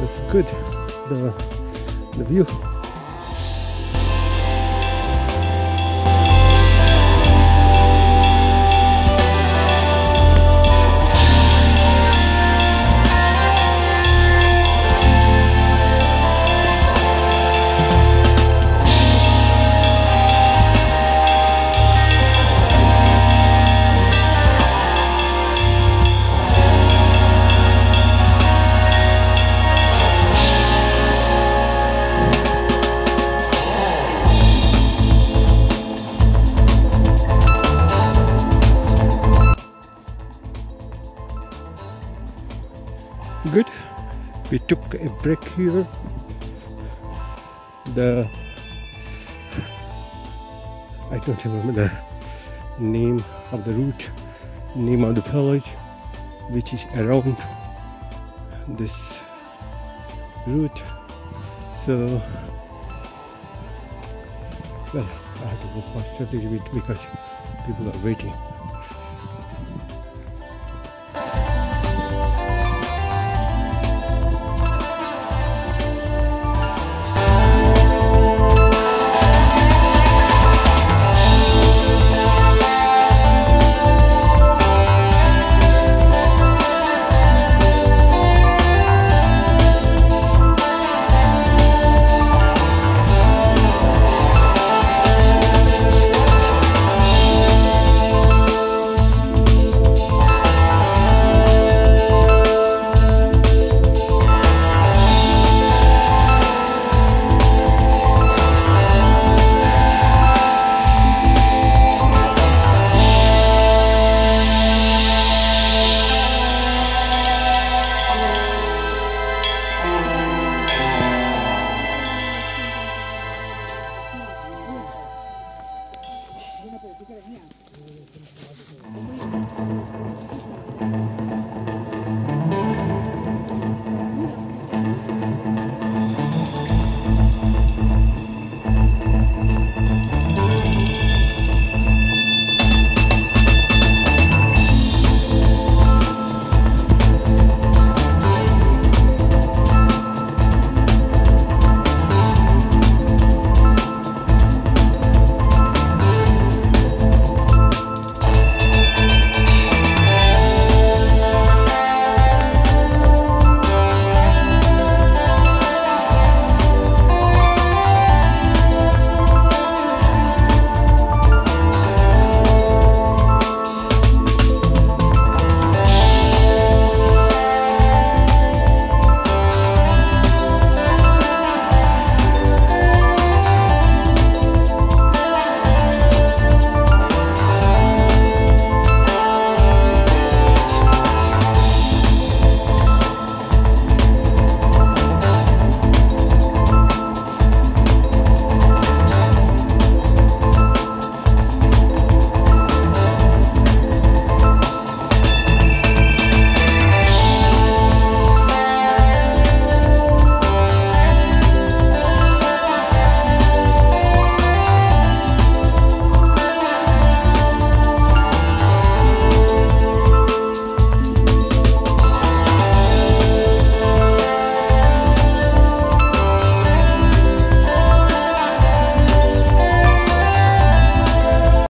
that's good. The the view. We took a break here. The I don't remember the name of the route name of the village which is around this route. So well I have to go faster a little bit because people are waiting